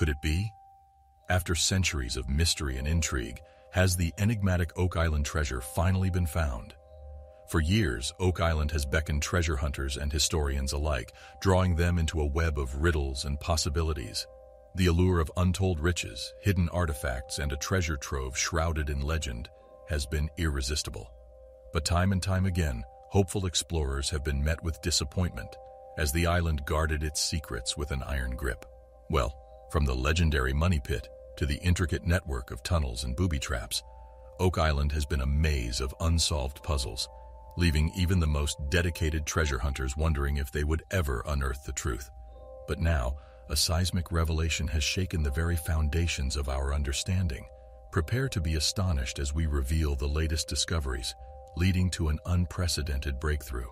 Could it be? After centuries of mystery and intrigue, has the enigmatic Oak Island treasure finally been found? For years, Oak Island has beckoned treasure hunters and historians alike, drawing them into a web of riddles and possibilities. The allure of untold riches, hidden artifacts, and a treasure trove shrouded in legend has been irresistible. But time and time again, hopeful explorers have been met with disappointment as the island guarded its secrets with an iron grip. Well, from the legendary money pit to the intricate network of tunnels and booby traps, Oak Island has been a maze of unsolved puzzles, leaving even the most dedicated treasure hunters wondering if they would ever unearth the truth. But now, a seismic revelation has shaken the very foundations of our understanding. Prepare to be astonished as we reveal the latest discoveries, leading to an unprecedented breakthrough.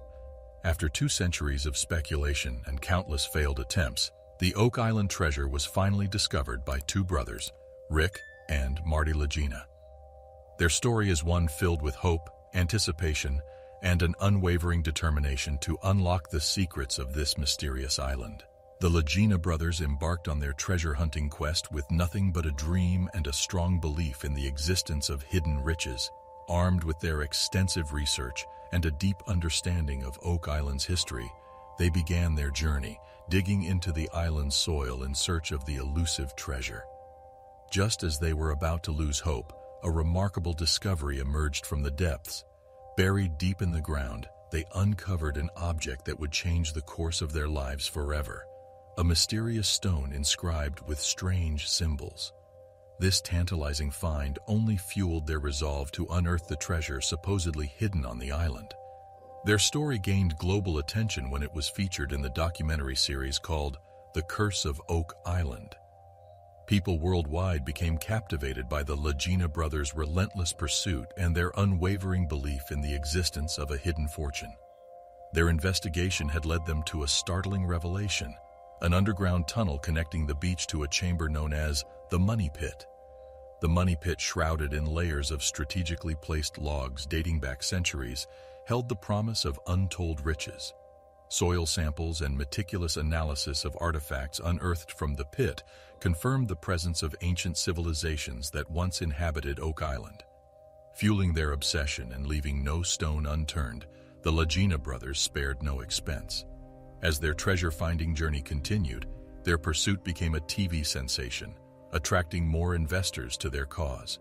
After two centuries of speculation and countless failed attempts, the Oak Island treasure was finally discovered by two brothers, Rick and Marty Lagina. Their story is one filled with hope, anticipation, and an unwavering determination to unlock the secrets of this mysterious island. The Lagina brothers embarked on their treasure hunting quest with nothing but a dream and a strong belief in the existence of hidden riches. Armed with their extensive research and a deep understanding of Oak Island's history, they began their journey, digging into the island's soil in search of the elusive treasure. Just as they were about to lose hope, a remarkable discovery emerged from the depths. Buried deep in the ground, they uncovered an object that would change the course of their lives forever a mysterious stone inscribed with strange symbols. This tantalizing find only fueled their resolve to unearth the treasure supposedly hidden on the island. Their story gained global attention when it was featured in the documentary series called The Curse of Oak Island. People worldwide became captivated by the Lagina brothers' relentless pursuit and their unwavering belief in the existence of a hidden fortune. Their investigation had led them to a startling revelation – an underground tunnel connecting the beach to a chamber known as the Money Pit. The Money Pit, shrouded in layers of strategically placed logs dating back centuries, held the promise of untold riches. Soil samples and meticulous analysis of artifacts unearthed from the pit confirmed the presence of ancient civilizations that once inhabited Oak Island. Fueling their obsession and leaving no stone unturned, the Lagina brothers spared no expense. As their treasure-finding journey continued, their pursuit became a TV sensation, attracting more investors to their cause.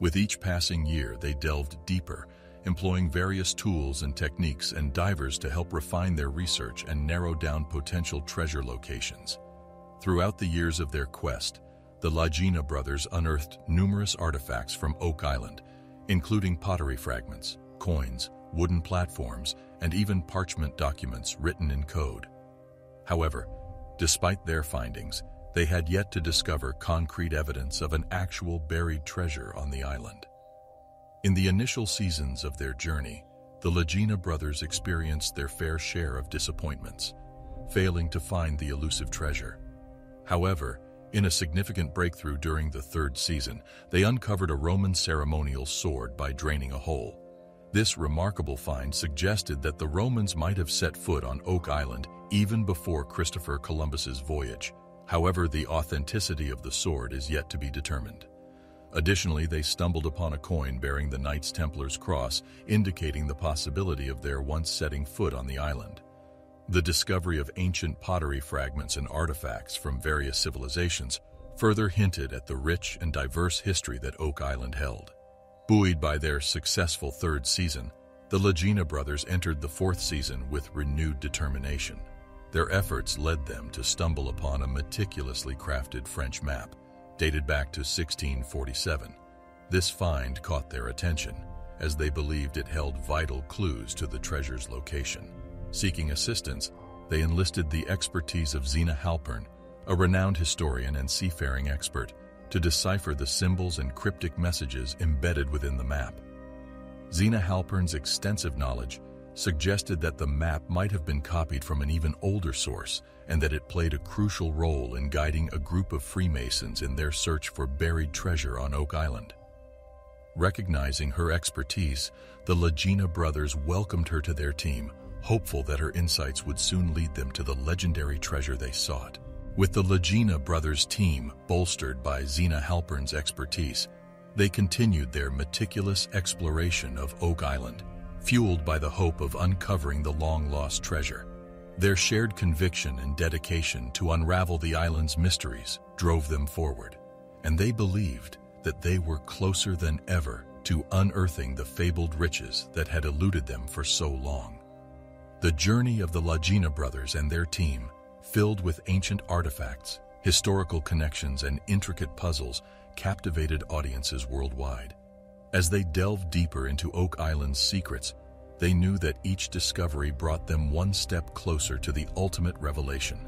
With each passing year, they delved deeper, employing various tools and techniques and divers to help refine their research and narrow down potential treasure locations. Throughout the years of their quest, the Lagina brothers unearthed numerous artifacts from Oak Island, including pottery fragments, coins, wooden platforms, and even parchment documents written in code. However, despite their findings, they had yet to discover concrete evidence of an actual buried treasure on the island. In the initial seasons of their journey, the Lagina brothers experienced their fair share of disappointments, failing to find the elusive treasure. However, in a significant breakthrough during the third season, they uncovered a Roman ceremonial sword by draining a hole, this remarkable find suggested that the Romans might have set foot on Oak Island even before Christopher Columbus's voyage. However, the authenticity of the sword is yet to be determined. Additionally, they stumbled upon a coin bearing the Knights Templar's cross, indicating the possibility of their once setting foot on the island. The discovery of ancient pottery fragments and artifacts from various civilizations further hinted at the rich and diverse history that Oak Island held. Buoyed by their successful third season, the Lagina brothers entered the fourth season with renewed determination. Their efforts led them to stumble upon a meticulously crafted French map, dated back to 1647. This find caught their attention, as they believed it held vital clues to the treasure's location. Seeking assistance, they enlisted the expertise of Zena Halpern, a renowned historian and seafaring expert, to decipher the symbols and cryptic messages embedded within the map. Zena Halpern's extensive knowledge suggested that the map might have been copied from an even older source and that it played a crucial role in guiding a group of Freemasons in their search for buried treasure on Oak Island. Recognizing her expertise, the Lagina brothers welcomed her to their team, hopeful that her insights would soon lead them to the legendary treasure they sought. With the Lagina brothers team bolstered by Zena Halpern's expertise, they continued their meticulous exploration of Oak Island, fueled by the hope of uncovering the long-lost treasure. Their shared conviction and dedication to unravel the island's mysteries drove them forward, and they believed that they were closer than ever to unearthing the fabled riches that had eluded them for so long. The journey of the Lagina brothers and their team, filled with ancient artifacts, historical connections, and intricate puzzles, captivated audiences worldwide. As they delved deeper into Oak Island's secrets, they knew that each discovery brought them one step closer to the ultimate revelation,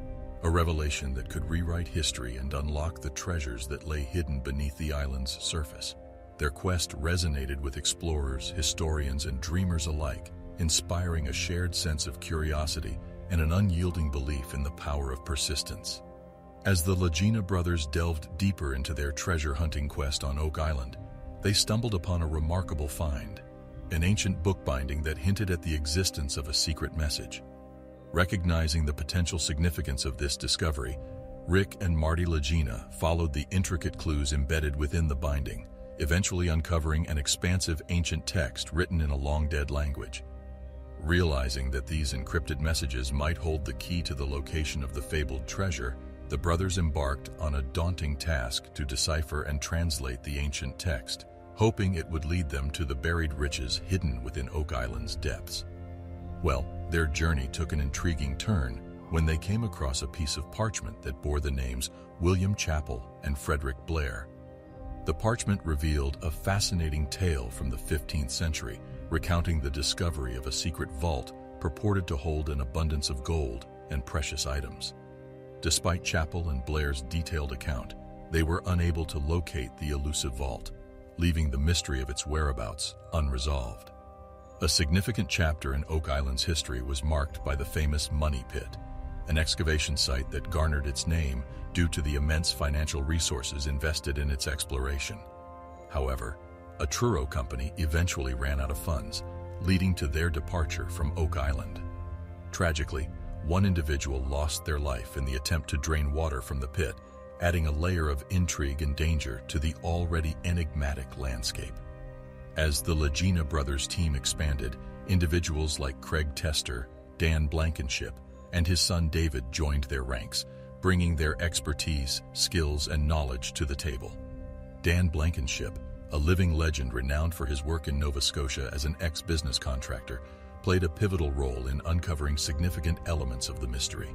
a revelation that could rewrite history and unlock the treasures that lay hidden beneath the island's surface. Their quest resonated with explorers, historians, and dreamers alike, inspiring a shared sense of curiosity and an unyielding belief in the power of persistence. As the Lagina brothers delved deeper into their treasure hunting quest on Oak Island, they stumbled upon a remarkable find, an ancient bookbinding that hinted at the existence of a secret message. Recognizing the potential significance of this discovery, Rick and Marty Lagina followed the intricate clues embedded within the binding, eventually uncovering an expansive ancient text written in a long-dead language. Realizing that these encrypted messages might hold the key to the location of the fabled treasure, the brothers embarked on a daunting task to decipher and translate the ancient text, hoping it would lead them to the buried riches hidden within Oak Island's depths. Well, their journey took an intriguing turn when they came across a piece of parchment that bore the names William Chappell and Frederick Blair. The parchment revealed a fascinating tale from the 15th century, recounting the discovery of a secret vault purported to hold an abundance of gold and precious items. Despite Chappell and Blair's detailed account, they were unable to locate the elusive vault, leaving the mystery of its whereabouts unresolved. A significant chapter in Oak Island's history was marked by the famous Money Pit, an excavation site that garnered its name due to the immense financial resources invested in its exploration. However, a Truro company eventually ran out of funds, leading to their departure from Oak Island. Tragically, one individual lost their life in the attempt to drain water from the pit, adding a layer of intrigue and danger to the already enigmatic landscape. As the Lagina brothers team expanded, individuals like Craig Tester, Dan Blankenship, and his son David joined their ranks, bringing their expertise, skills, and knowledge to the table. Dan Blankenship, a living legend renowned for his work in Nova Scotia as an ex-business contractor, played a pivotal role in uncovering significant elements of the mystery.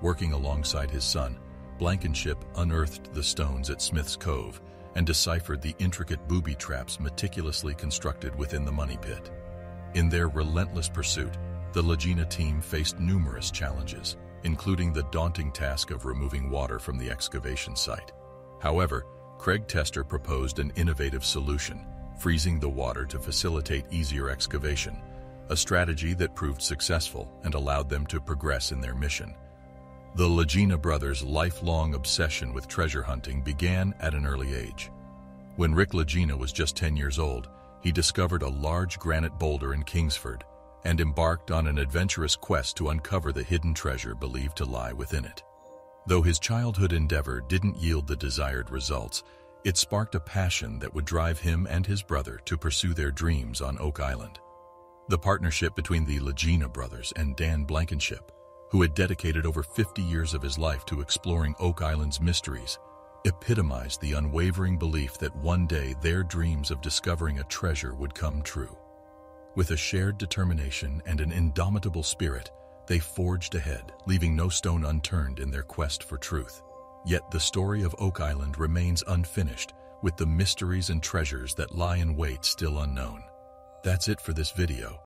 Working alongside his son, Blankenship unearthed the stones at Smith's Cove and deciphered the intricate booby traps meticulously constructed within the money pit. In their relentless pursuit, the Lagina team faced numerous challenges, including the daunting task of removing water from the excavation site. However, Craig Tester proposed an innovative solution, freezing the water to facilitate easier excavation, a strategy that proved successful and allowed them to progress in their mission. The Lagina brothers' lifelong obsession with treasure hunting began at an early age. When Rick Lagina was just 10 years old, he discovered a large granite boulder in Kingsford and embarked on an adventurous quest to uncover the hidden treasure believed to lie within it. Though his childhood endeavor didn't yield the desired results, it sparked a passion that would drive him and his brother to pursue their dreams on Oak Island. The partnership between the Lagina brothers and Dan Blankenship, who had dedicated over 50 years of his life to exploring Oak Island's mysteries, epitomized the unwavering belief that one day their dreams of discovering a treasure would come true. With a shared determination and an indomitable spirit, they forged ahead, leaving no stone unturned in their quest for truth. Yet the story of Oak Island remains unfinished, with the mysteries and treasures that lie in wait still unknown. That's it for this video.